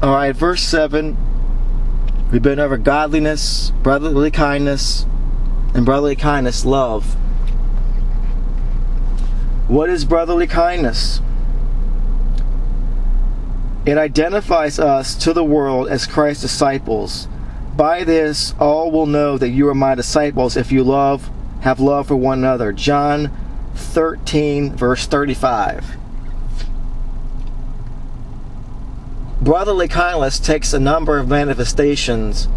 All right, verse 7. We've been over godliness, brotherly kindness, and brotherly kindness, love. What is brotherly kindness? It identifies us to the world as Christ's disciples. By this, all will know that you are my disciples if you love, have love for one another. John 13, verse 35. Brotherly kindness takes a number of manifestations.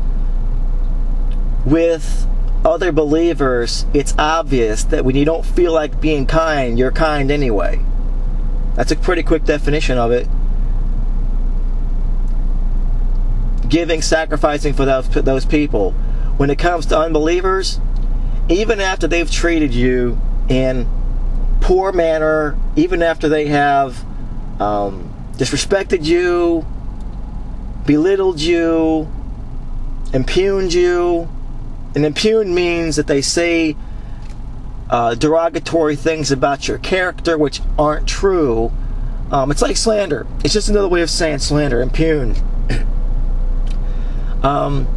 With other believers, it's obvious that when you don't feel like being kind, you're kind anyway. That's a pretty quick definition of it. Giving, sacrificing for those, those people. When it comes to unbelievers, even after they've treated you in poor manner, even after they have um, disrespected you, belittled you, impugned you. And impugned means that they say uh, derogatory things about your character which aren't true. Um, it's like slander. It's just another way of saying slander, impugned. um,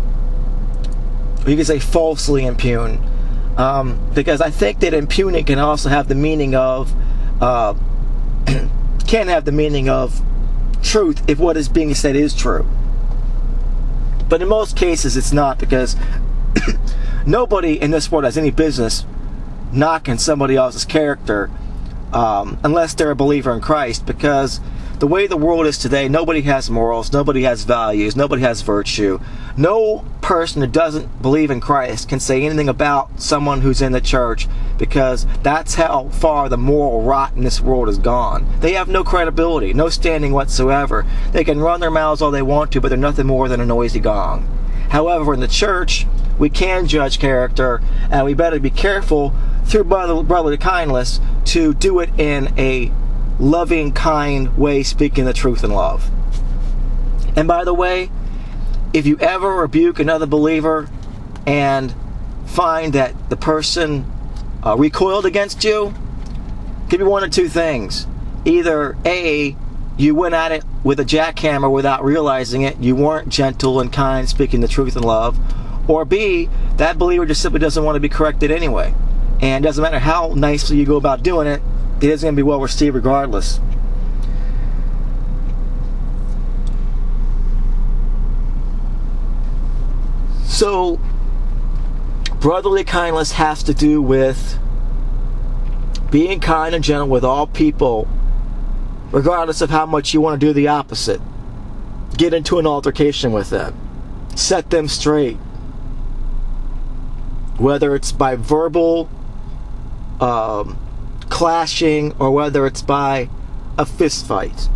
you can say falsely impugned. Um, because I think that impugning can also have the meaning of, uh, can have the meaning of truth if what is being said is true. But in most cases, it's not because nobody in this world has any business knocking somebody else's character um, unless they're a believer in Christ. Because the way the world is today, nobody has morals, nobody has values, nobody has virtue. No person who doesn't believe in Christ can say anything about someone who's in the church because that's how far the moral rot in this world has gone. They have no credibility, no standing whatsoever. They can run their mouths all they want to, but they're nothing more than a noisy gong. However, in the church, we can judge character, and we better be careful through brotherly kindness to do it in a loving, kind way, speaking the truth in love. And by the way, if you ever rebuke another believer and find that the person uh, recoiled against you, could be one of two things. Either A, you went at it with a jackhammer without realizing it, you weren't gentle and kind, speaking the truth in love, or B, that believer just simply doesn't want to be corrected anyway. And it doesn't matter how nicely you go about doing it, it is going to be well received regardless. So, brotherly kindness has to do with being kind and gentle with all people, regardless of how much you want to do the opposite. Get into an altercation with them, set them straight. Whether it's by verbal um, clashing or whether it's by a fist fight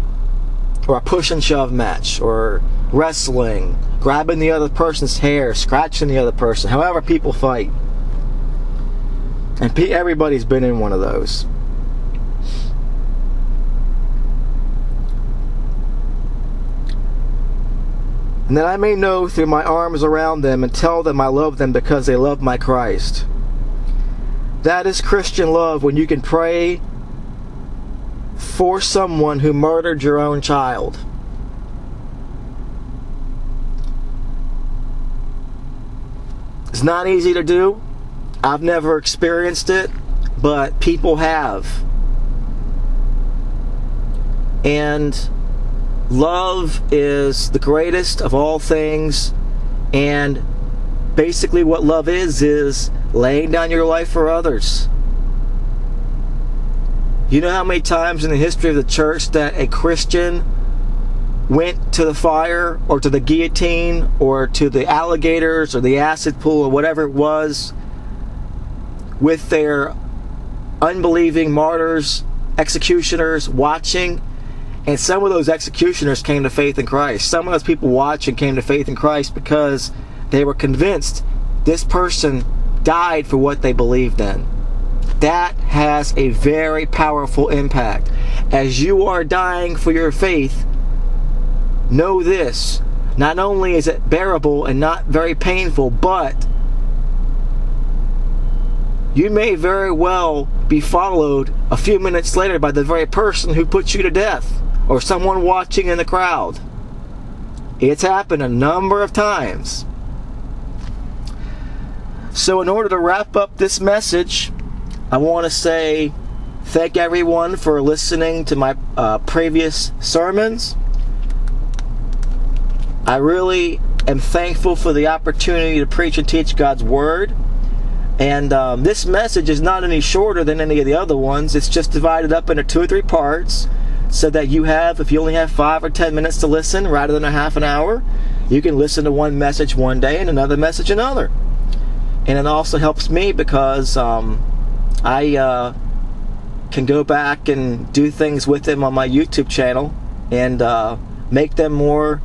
or a push and shove match or wrestling, grabbing the other person's hair, scratching the other person, however people fight. And everybody's been in one of those. And that I may know through my arms around them and tell them I love them because they love my Christ. That is Christian love when you can pray for someone who murdered your own child. It's not easy to do. I've never experienced it, but people have. And love is the greatest of all things. And basically, what love is, is laying down your life for others. You know how many times in the history of the church that a Christian went to the fire or to the guillotine or to the alligators or the acid pool or whatever it was with their unbelieving martyrs, executioners watching. And some of those executioners came to faith in Christ. Some of those people watching came to faith in Christ because they were convinced this person died for what they believed in. That has a very powerful impact. As you are dying for your faith, know this. Not only is it bearable and not very painful, but you may very well be followed a few minutes later by the very person who put you to death or someone watching in the crowd. It's happened a number of times. So, in order to wrap up this message, I want to say thank everyone for listening to my uh, previous sermons. I really am thankful for the opportunity to preach and teach God's Word. And um, this message is not any shorter than any of the other ones. It's just divided up into two or three parts so that you have, if you only have five or ten minutes to listen rather than a half an hour, you can listen to one message one day and another message another. And it also helps me because um, I uh, can go back and do things with them on my YouTube channel and uh, make them more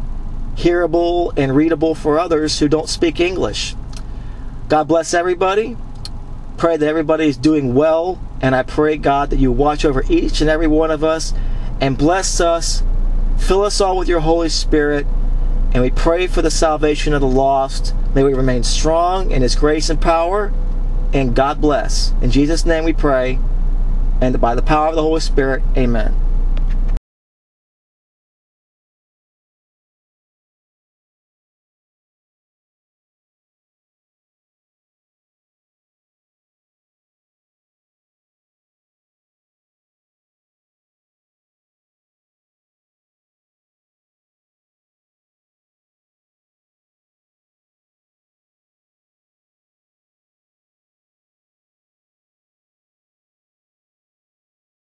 hearable and readable for others who don't speak English. God bless everybody. Pray that everybody is doing well, and I pray, God, that you watch over each and every one of us and bless us. Fill us all with your Holy Spirit, and we pray for the salvation of the lost. May we remain strong in His grace and power, and God bless. In Jesus' name we pray, and by the power of the Holy Spirit, amen.